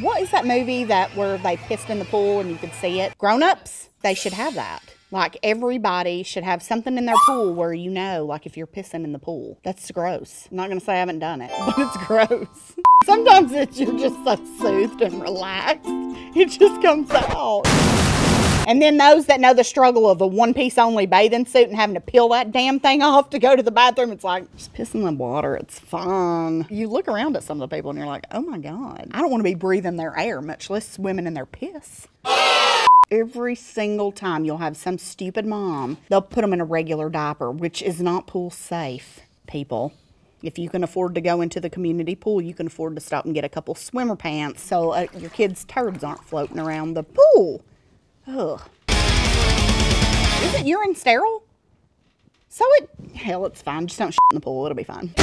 What is that movie that where they pissed in the pool and you could see it? Grown ups, they should have that. Like everybody should have something in their pool where you know, like if you're pissing in the pool. That's gross. I'm not gonna say I haven't done it, but it's gross. Sometimes it's you're just so soothed and relaxed. It just comes out. And then those that know the struggle of a one piece only bathing suit and having to peel that damn thing off to go to the bathroom, it's like, just piss in the water. It's fun. You look around at some of the people and you're like, oh my God, I don't want to be breathing their air, much less swimming in their piss. Every single time you'll have some stupid mom, they'll put them in a regular diaper, which is not pool safe, people. If you can afford to go into the community pool, you can afford to stop and get a couple swimmer pants so uh, your kids' turds aren't floating around the pool. Ugh. Isn't urine sterile? So it, hell, it's fine. Just don't shit in the pool. It'll be fine.